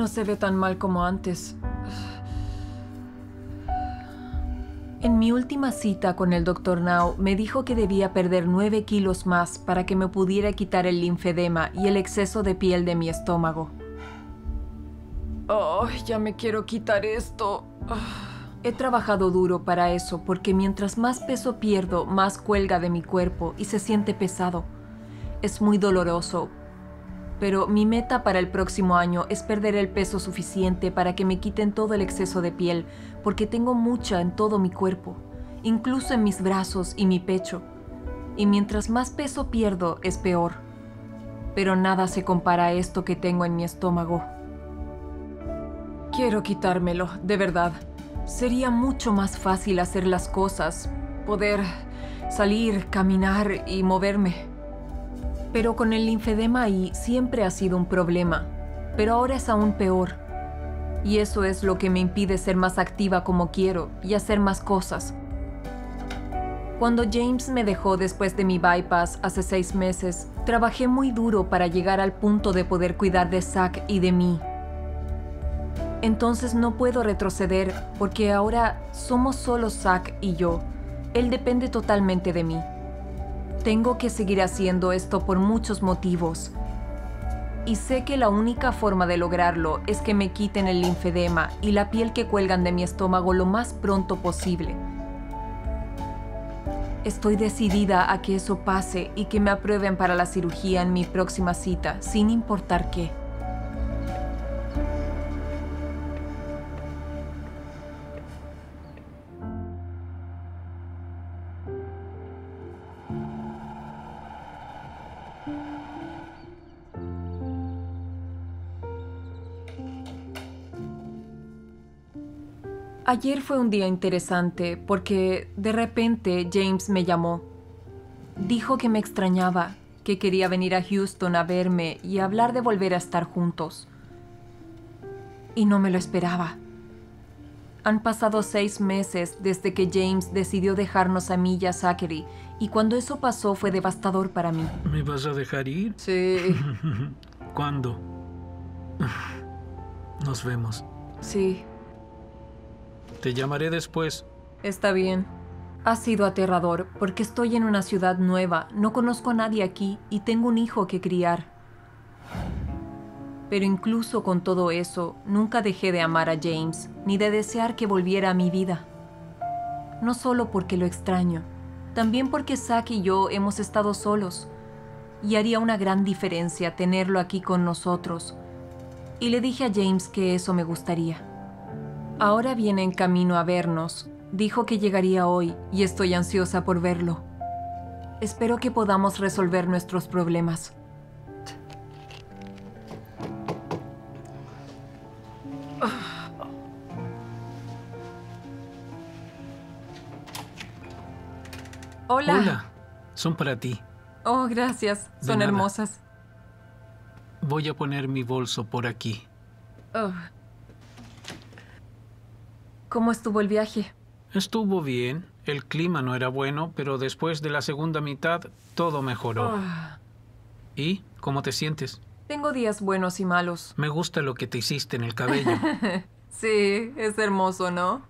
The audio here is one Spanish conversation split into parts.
No se ve tan mal como antes. En mi última cita con el Dr. Now me dijo que debía perder 9 kilos más para que me pudiera quitar el linfedema y el exceso de piel de mi estómago. ¡Ay, ya me quiero quitar esto! He trabajado duro para eso porque mientras más peso pierdo, más cuelga de mi cuerpo y se siente pesado. Es muy doloroso, pero mi meta para el próximo año es perder el peso suficiente para que me quiten todo el exceso de piel, porque tengo mucha en todo mi cuerpo, incluso en mis brazos y mi pecho. Y mientras más peso pierdo, es peor. Pero nada se compara a esto que tengo en mi estómago. Quiero quitármelo, de verdad. Sería mucho más fácil hacer las cosas, poder salir, caminar y moverme. Pero con el linfedema ahí siempre ha sido un problema, pero ahora es aún peor. Y eso es lo que me impide ser más activa como quiero y hacer más cosas. Cuando James me dejó después de mi bypass hace seis meses, trabajé muy duro para llegar al punto de poder cuidar de Zack y de mí. Entonces no puedo retroceder porque ahora somos solo Zack y yo. Él depende totalmente de mí. Tengo que seguir haciendo esto por muchos motivos. Y sé que la única forma de lograrlo es que me quiten el linfedema y la piel que cuelgan de mi estómago lo más pronto posible. Estoy decidida a que eso pase y que me aprueben para la cirugía en mi próxima cita, sin importar qué. Ayer fue un día interesante porque de repente James me llamó. Dijo que me extrañaba, que quería venir a Houston a verme y hablar de volver a estar juntos. Y no me lo esperaba. Han pasado seis meses desde que James decidió dejarnos a mí y a Zachary, y cuando eso pasó fue devastador para mí. ¿Me vas a dejar ir? Sí. ¿Cuándo? Nos vemos. Sí, Te llamaré después. Está bien. Ha sido aterrador porque estoy en una ciudad nueva, no conozco a nadie aquí y tengo un hijo que criar. Pero incluso con todo eso, nunca dejé de amar a James ni de desear que volviera a mi vida. No solo porque lo extraño, también porque Zack y yo hemos estado solos y haría una gran diferencia tenerlo aquí con nosotros. Y le dije a James que eso me gustaría. Ahora viene en camino a vernos. Dijo que llegaría hoy y estoy ansiosa por verlo. Espero que podamos resolver nuestros problemas. Hola. Hola. Son para ti. Oh, gracias. De Son nada. hermosas. Voy a poner mi bolso por aquí. Oh. ¿Cómo estuvo el viaje? Estuvo bien. El clima no era bueno, pero después de la segunda mitad todo mejoró. Ah, ¿Y cómo te sientes? Tengo días buenos y malos. Me gusta lo que te hiciste en el cabello. Sí, es hermoso, ¿no?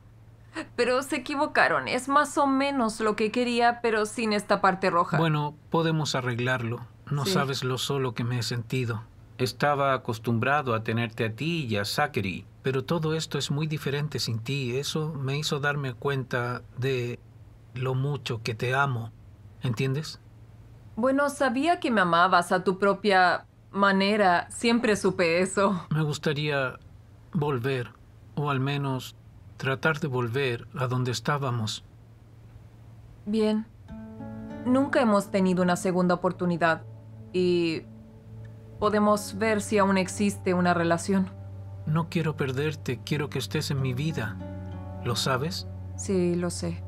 Pero se equivocaron. Es más o menos lo que quería, pero sin esta parte roja. Bueno, podemos arreglarlo. No Sí. sabes lo solo que me he sentido. Estaba acostumbrado a tenerte a ti y a Zachary, pero todo esto es muy diferente sin ti. Eso me hizo darme cuenta de lo mucho que te amo. ¿Entiendes? Bueno, sabía que me amabas a tu propia manera. Siempre supe eso. Me gustaría volver, o al menos tratar de volver a donde estábamos. Bien. Nunca hemos tenido una segunda oportunidad. Y podemos ver si aún existe una relación. No quiero perderte, quiero que estés en mi vida. ¿Lo sabes? Sí, lo sé.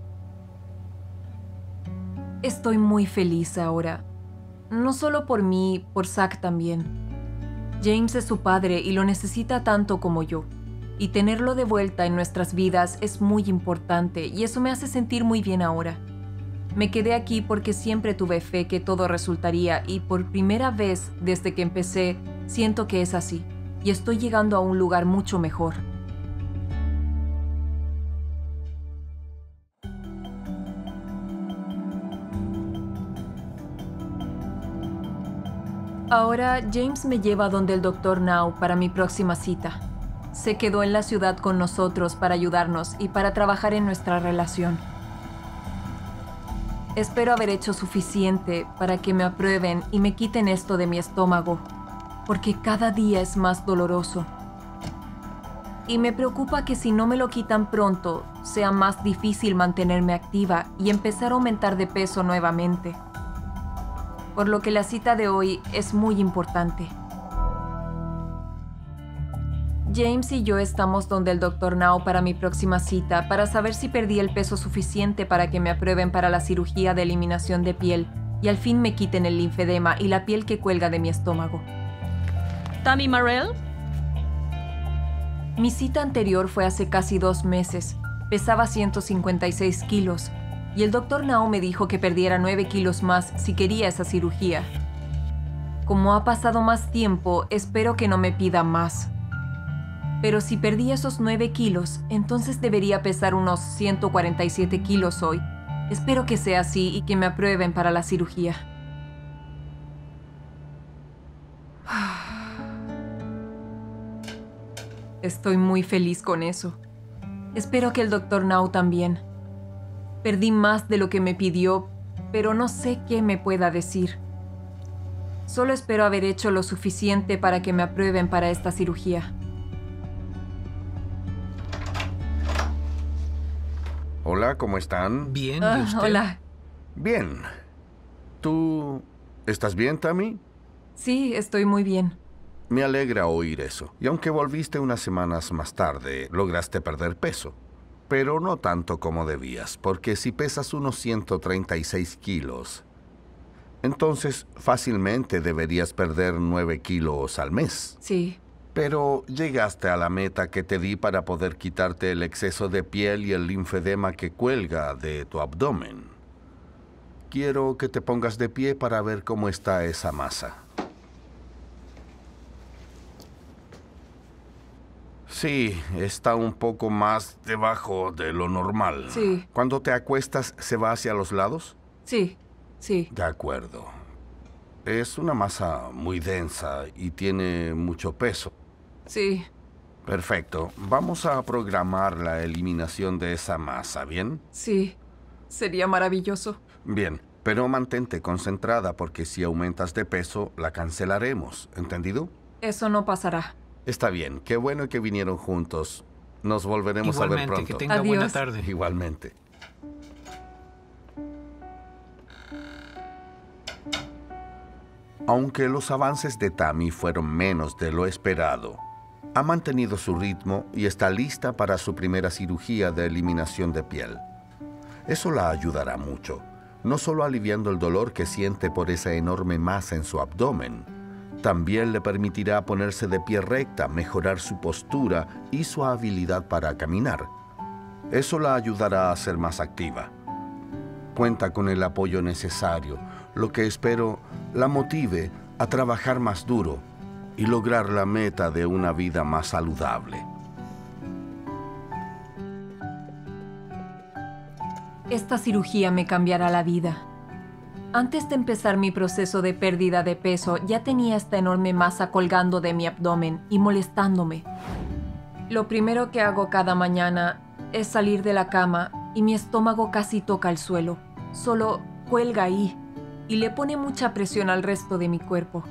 Estoy muy feliz ahora. No solo por mí, por Zack también. James es su padre y lo necesita tanto como yo. Y tenerlo de vuelta en nuestras vidas es muy importante y eso me hace sentir muy bien ahora. Me quedé aquí porque siempre tuve fe que todo resultaría y por primera vez desde que empecé siento que es así. y estoy llegando a un lugar mucho mejor. Ahora James me lleva donde el Dr. Now para mi próxima cita. Se quedó en la ciudad con nosotros para ayudarnos y para trabajar en nuestra relación. Espero haber hecho suficiente para que me aprueben y me quiten esto de mi estómago, porque cada día es más doloroso. Y me preocupa que si no me lo quitan pronto, sea más difícil mantenerme activa y empezar a aumentar de peso nuevamente por lo que la cita de hoy es muy importante. James y yo estamos donde el Dr. Now para mi próxima cita para saber si perdí el peso suficiente para que me aprueben para la cirugía de eliminación de piel y al fin me quiten el linfedema y la piel que cuelga de mi estómago. ¿Tammy Marrell? Mi cita anterior fue hace casi dos meses. Pesaba 156 kilos y el doctor Nao me dijo que perdiera 9 kilos más si quería esa cirugía. Como ha pasado más tiempo, espero que no me pida más. Pero si perdí esos 9 kilos, entonces debería pesar unos 147 kilos hoy. Espero que sea así y que me aprueben para la cirugía. Estoy muy feliz con eso. Espero que el doctor Nao también. Perdí más de lo que me pidió, pero no sé qué me pueda decir. Solo espero haber hecho lo suficiente para que me aprueben para esta cirugía. Hola, ¿cómo están? Bien, ¿y Ah, usted? hola. Bien. ¿Tú estás bien, Tammy? Sí, estoy muy bien. Me alegra oír eso. Y aunque volviste unas semanas más tarde, lograste perder peso. Pero no tanto como debías, porque si pesas unos 136 kilos, entonces fácilmente deberías perder 9 kilos al mes. Sí, Pero llegaste a la meta que te di para poder quitarte el exceso de piel y el linfedema que cuelga de tu abdomen. Quiero que te pongas de pie para ver cómo está esa masa. Sí, está un poco más debajo de lo normal. Sí. Cuando te acuestas, ¿se va hacia los lados? sí, sí. De acuerdo. Es una masa muy densa y tiene mucho peso. Sí, Perfecto. Vamos a programar la eliminación de esa masa, ¿bien? sí. Sería maravilloso. Bien, pero mantente concentrada porque si aumentas de peso, la cancelaremos, ¿entendido? Eso no pasará. Está bien, qué bueno que vinieron juntos. Nos volveremos a ver pronto. que tenga buena Adiós. tarde. Igualmente. Aunque los avances de Tammy fueron menos de lo esperado, ha mantenido su ritmo y está lista para su primera cirugía de eliminación de piel. Eso la ayudará mucho, no solo aliviando el dolor que siente por esa enorme masa en su abdomen, también le permitirá ponerse de pie recta, mejorar su postura y su habilidad para caminar. Eso la ayudará a ser más activa. Cuenta con el apoyo necesario, lo que espero la motive a trabajar más duro y lograr la meta de una vida más saludable. Esta cirugía me cambiará la vida. Antes de empezar mi proceso de pérdida de peso, ya tenía esta enorme masa colgando de mi abdomen y molestándome. Lo primero que hago cada mañana es salir de la cama y mi estómago casi toca el suelo. Solo cuelga ahí y le pone mucha presión al resto de mi cuerpo.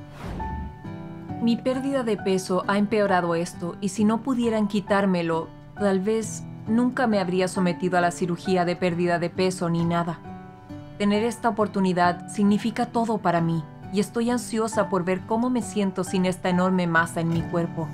Mi pérdida de peso ha empeorado esto y si no pudieran quitármelo, tal vez nunca me habría sometido a la cirugía de pérdida de peso ni nada. Tener esta oportunidad significa todo para mí y estoy ansiosa por ver cómo me siento sin esta enorme masa en mi cuerpo.